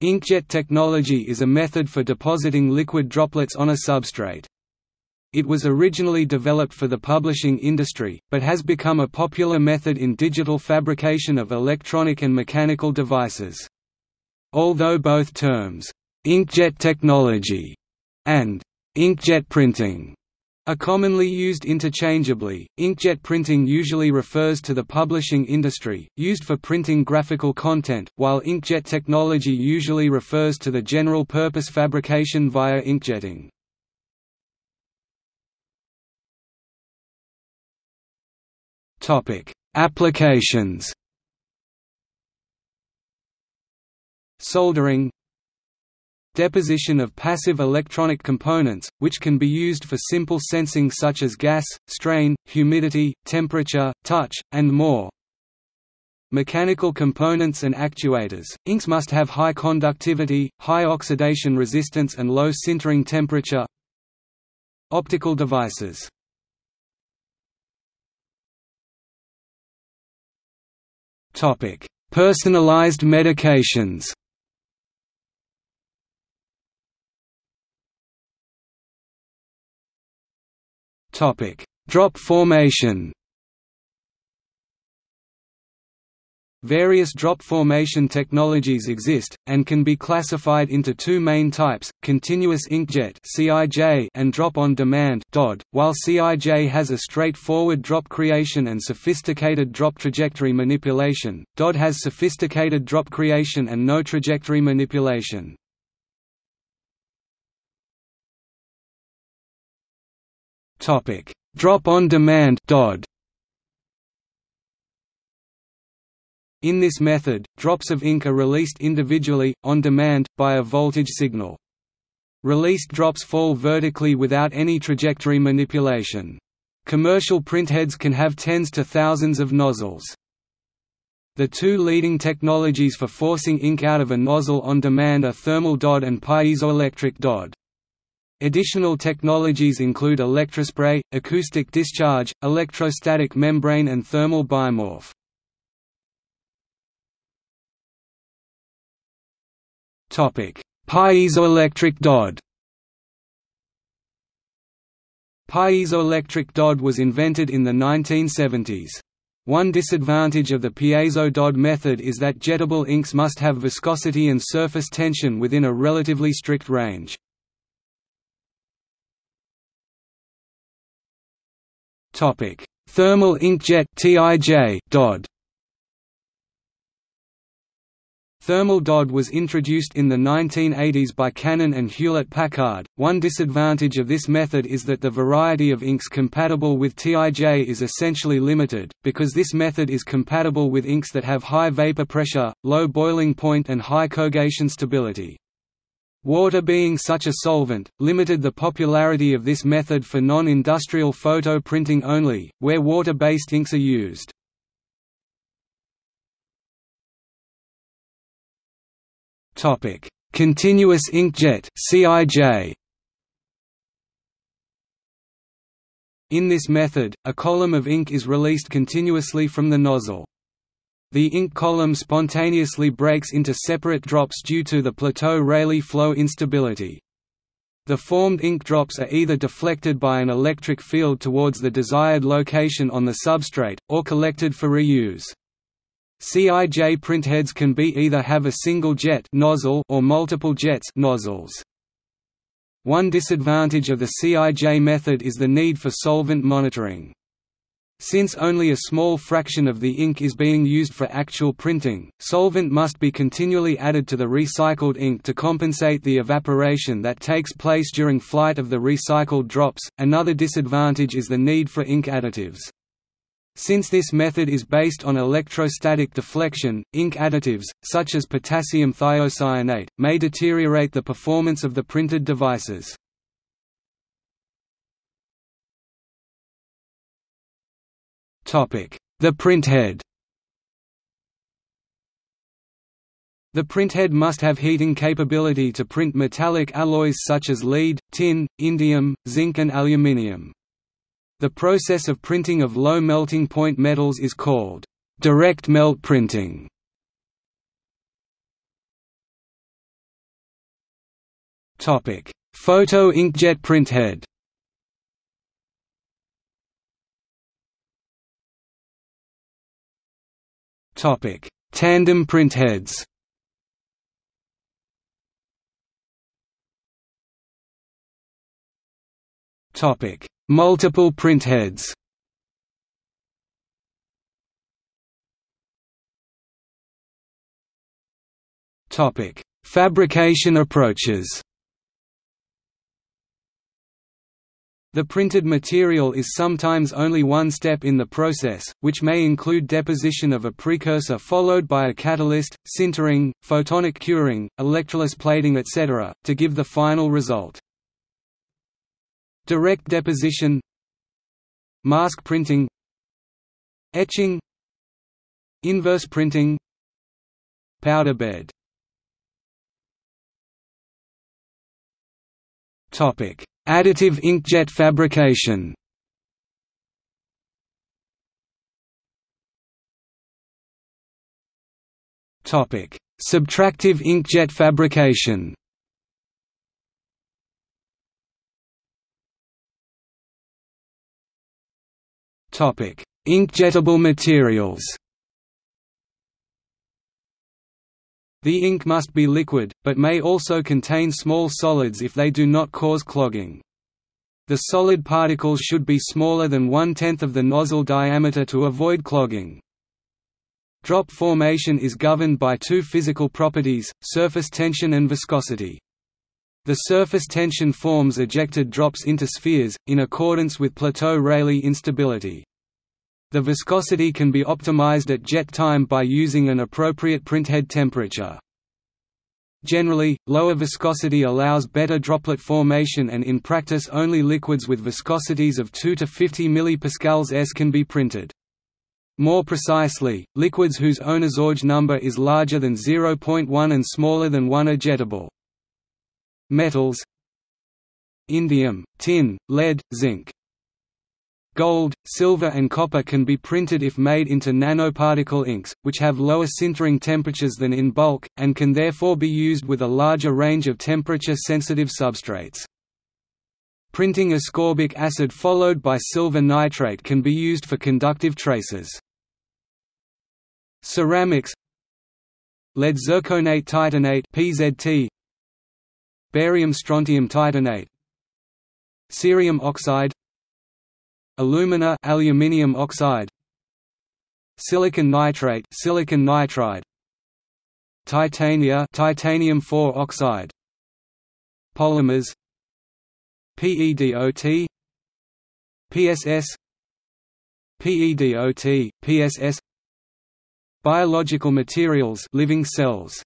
Inkjet technology is a method for depositing liquid droplets on a substrate. It was originally developed for the publishing industry, but has become a popular method in digital fabrication of electronic and mechanical devices. Although both terms, inkjet technology and inkjet printing are commonly used interchangeably. Inkjet printing usually refers to the publishing industry, used for printing graphical content, while inkjet technology usually refers to the general purpose fabrication via inkjetting. Topic: Applications. Soldering, deposition of passive electronic components, which can be used for simple sensing such as gas, strain, humidity, temperature, touch, and more. Mechanical components and actuators. Inks must have high conductivity, high oxidation resistance and low sintering temperature. Optical devices. Topic: Personalized medications. Topic: Drop formation. Various drop formation technologies exist, and can be classified into two main types, continuous inkjet and drop-on-demand while CIJ has a straightforward drop creation and sophisticated drop trajectory manipulation, DOD has sophisticated drop creation and no trajectory manipulation. Topic: Drop on demand (DOD). In this method, drops of ink are released individually, on demand, by a voltage signal. Released drops fall vertically without any trajectory manipulation. Commercial printheads can have tens to thousands of nozzles. The two leading technologies for forcing ink out of a nozzle on demand are thermal DOD and piezoelectric DOD. Additional technologies include electrospray, acoustic discharge, electrostatic membrane and thermal biomorph. Piezoelectric DOD Piezoelectric DOD was invented in the 1970s. One disadvantage of the piezo DOD method is that jettable inks must have viscosity and surface tension within a relatively strict range. Topic: Thermal inkjet (TIJ) DOD. Thermal DOD was introduced in the 1980s by Canon and Hewlett-Packard. One disadvantage of this method is that the variety of inks compatible with TIJ is essentially limited, because this method is compatible with inks that have high vapor pressure, low boiling point and high kogation stability. Water being such a solvent, limited the popularity of this method for non-industrial photo printing only, where water-based inks are used. Continuous inkjet CIJ. In this method, a column of ink is released continuously from the nozzle. The ink column spontaneously breaks into separate drops due to the Plateau-Rayleigh flow instability. The formed ink drops are either deflected by an electric field towards the desired location on the substrate, or collected for reuse. CIJ printheads can be either have a single jet nozzle or multiple jets nozzles. One disadvantage of the CIJ method is the need for solvent monitoring. Since only a small fraction of the ink is being used for actual printing, solvent must be continually added to the recycled ink to compensate the evaporation that takes place during flight of the recycled drops. Another disadvantage is the need for ink additives. Since this method is based on electrostatic deflection, ink additives, such as potassium thiocyanate, may deteriorate the performance of the printed devices. The printhead The printhead must have heating capability to print metallic alloys such as lead, tin, indium, zinc and aluminium. The process of printing of low melting point metals is called direct melt printing. Topic: Photo inkjet printhead. Topic: Tandem printheads. Topic: Multiple printheads. Topic: Fabrication approaches. The printed material is sometimes only one step in the process, which may include deposition of a precursor followed by a catalyst, sintering, photonic curing, electroless plating etc., to give the final result. Direct deposition Mask printing Etching Inverse printing Powder bed Topic Additive inkjet fabrication. Subtractive inkjet fabrication. Inkjettable materials The ink must be liquid, but may also contain small solids if they do not cause clogging. The solid particles should be smaller than one-tenth of the nozzle diameter to avoid clogging. Drop formation is governed by two physical properties, surface tension and viscosity. The surface tension forms ejected drops into spheres, in accordance with Plateau-Rayleigh instability. The viscosity can be optimized at jet time by using an appropriate printhead temperature. Generally, lower viscosity allows better droplet formation and in practice only liquids with viscosities of 2 to 50 mPa s can be printed. More precisely, liquids whose Ohnesorge number is larger than 0.1 and smaller than 1 are jettable. Metals Indium, tin, lead, zinc Gold, silver and copper can be printed if made into nanoparticle inks, which have lower sintering temperatures than in bulk, and can therefore be used with a larger range of temperature-sensitive substrates. Printing ascorbic acid followed by silver nitrate can be used for conductive traces. Ceramics Lead zirconate titanate PZT Barium strontium titanate Cerium oxide alumina aluminium oxide silicon nitrate silicon nitride titania titanium 4 oxide polymers PEDOT PSS PEDOT PSS biological materials living cells